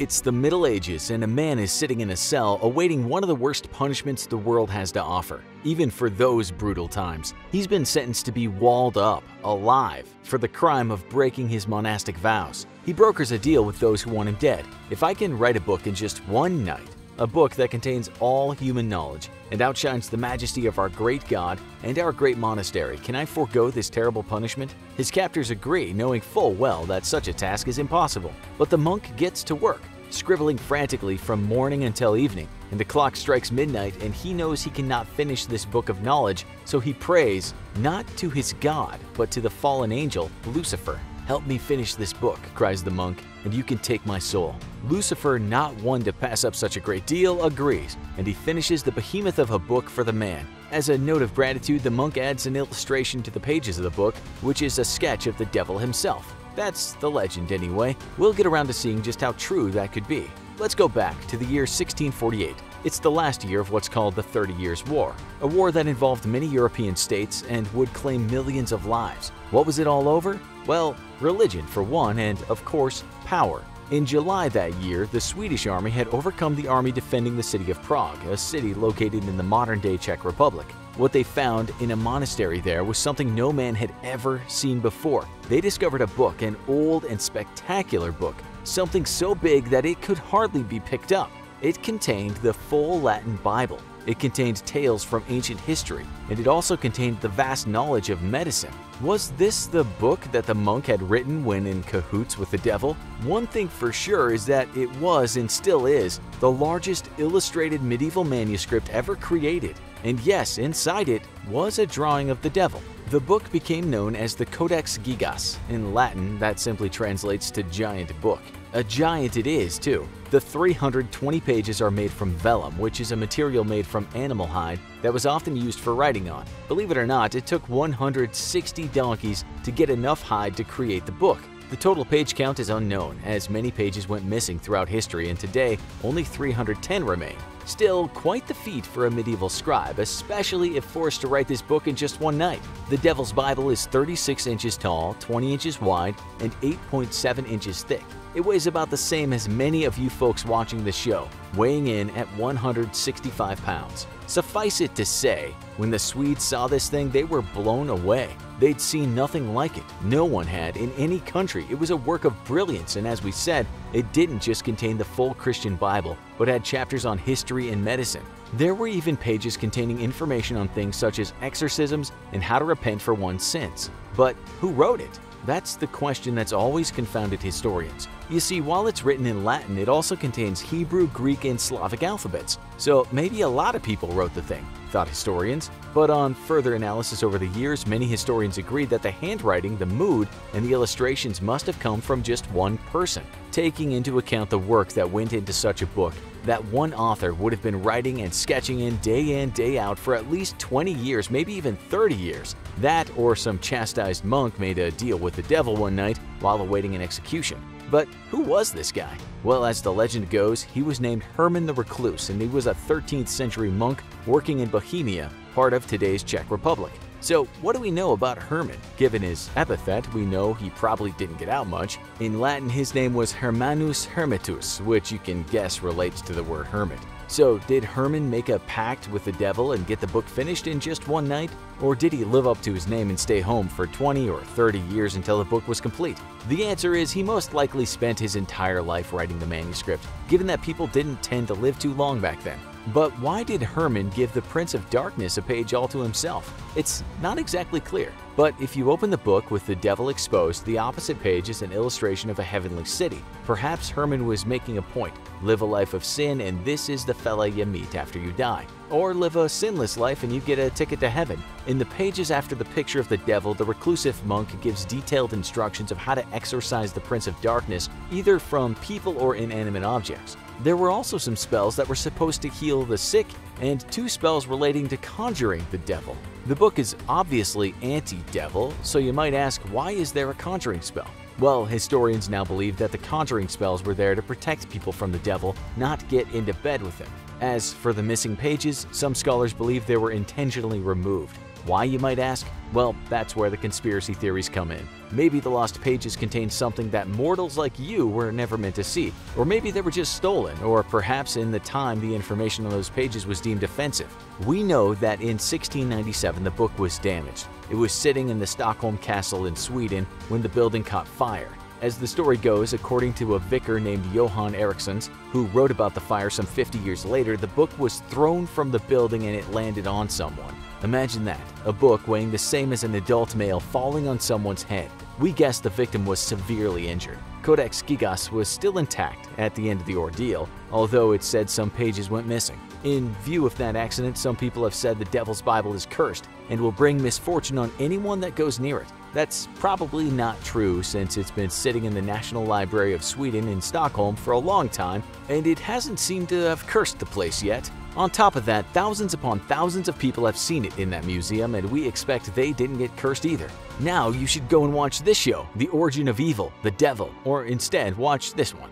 It's the Middle Ages and a man is sitting in a cell awaiting one of the worst punishments the world has to offer, even for those brutal times. He's been sentenced to be walled up, alive, for the crime of breaking his monastic vows. He brokers a deal with those who want him dead. If I can write a book in just one night, a book that contains all human knowledge and outshines the majesty of our great God and our great monastery. Can I forego this terrible punishment? His captors agree, knowing full well that such a task is impossible. But the monk gets to work, scribbling frantically from morning until evening, and the clock strikes midnight and he knows he cannot finish this book of knowledge, so he prays, not to his God, but to the fallen angel, Lucifer. Help me finish this book, cries the monk, and you can take my soul. Lucifer, not one to pass up such a great deal, agrees, and he finishes the behemoth of a book for the man. As a note of gratitude, the monk adds an illustration to the pages of the book, which is a sketch of the devil himself. That's the legend anyway. We'll get around to seeing just how true that could be. Let's go back to the year 1648. It's the last year of what's called the Thirty Years' War, a war that involved many European states and would claim millions of lives. What was it all over? Well, religion for one, and of course, power. In July that year, the Swedish army had overcome the army defending the city of Prague, a city located in the modern-day Czech Republic. What they found in a monastery there was something no man had ever seen before. They discovered a book, an old and spectacular book, something so big that it could hardly be picked up. It contained the full Latin Bible. It contained tales from ancient history, and it also contained the vast knowledge of medicine. Was this the book that the monk had written when in cahoots with the devil? One thing for sure is that it was and still is the largest illustrated medieval manuscript ever created. And yes, inside it was a drawing of the devil. The book became known as the Codex Gigas. In Latin, that simply translates to giant book. A giant it is, too. The 320 pages are made from vellum, which is a material made from animal hide that was often used for writing on. Believe it or not, it took 160 donkeys to get enough hide to create the book. The total page count is unknown, as many pages went missing throughout history and today only 310 remain. Still, quite the feat for a medieval scribe, especially if forced to write this book in just one night. The Devil's Bible is 36 inches tall, 20 inches wide, and 8.7 inches thick. It weighs about the same as many of you folks watching the show, weighing in at 165 pounds. Suffice it to say, when the Swedes saw this thing, they were blown away. They'd seen nothing like it. No one had in any country. It was a work of brilliance, and as we said, it didn't just contain the full Christian Bible, but had chapters on history and medicine. There were even pages containing information on things such as exorcisms and how to repent for one's sins. But who wrote it? That's the question that's always confounded historians. You see, while it's written in Latin, it also contains Hebrew, Greek, and Slavic alphabets, so maybe a lot of people wrote the thing, thought historians. But on further analysis over the years, many historians agreed that the handwriting, the mood, and the illustrations must have come from just one person. Taking into account the work that went into such a book, that one author would have been writing and sketching in day in, day out for at least 20 years, maybe even 30 years. That or some chastised monk made a deal with the devil one night while awaiting an execution. But who was this guy? Well, as the legend goes, he was named Herman the Recluse and he was a 13th century monk working in Bohemia, part of today's Czech Republic. So, what do we know about Herman? Given his epithet, we know he probably didn't get out much. In Latin, his name was Hermanus Hermitus, which you can guess relates to the word hermit. So, did Herman make a pact with the devil and get the book finished in just one night? Or did he live up to his name and stay home for 20 or 30 years until the book was complete? The answer is he most likely spent his entire life writing the manuscript, given that people didn't tend to live too long back then. But why did Herman give the Prince of Darkness a page all to himself? It's not exactly clear. But if you open the book with the devil exposed, the opposite page is an illustration of a heavenly city. Perhaps Herman was making a point. Live a life of sin and this is the fella you meet after you die. Or live a sinless life and you get a ticket to heaven. In the pages after the picture of the devil, the reclusive monk gives detailed instructions of how to exorcise the Prince of Darkness, either from people or inanimate objects. There were also some spells that were supposed to heal the sick and two spells relating to conjuring the devil. The book is obviously anti-devil, so you might ask why is there a conjuring spell? Well, historians now believe that the conjuring spells were there to protect people from the devil, not get into bed with him. As for the missing pages, some scholars believe they were intentionally removed. Why, you might ask? Well, that's where the conspiracy theories come in. Maybe the lost pages contain something that mortals like you were never meant to see, or maybe they were just stolen, or perhaps in the time the information on those pages was deemed offensive. We know that in 1697 the book was damaged. It was sitting in the Stockholm Castle in Sweden when the building caught fire. As the story goes, according to a vicar named Johan Erikssons, who wrote about the fire some 50 years later, the book was thrown from the building and it landed on someone. Imagine that, a book weighing the same as an adult male falling on someone's head. We guess the victim was severely injured. Codex Gigas was still intact at the end of the ordeal, although it said some pages went missing. In view of that accident, some people have said the Devil's Bible is cursed and will bring misfortune on anyone that goes near it. That's probably not true since it's been sitting in the National Library of Sweden in Stockholm for a long time and it hasn't seemed to have cursed the place yet. On top of that, thousands upon thousands of people have seen it in that museum and we expect they didn't get cursed either. Now you should go and watch this show, The Origin of Evil, the Devil, or instead watch this one.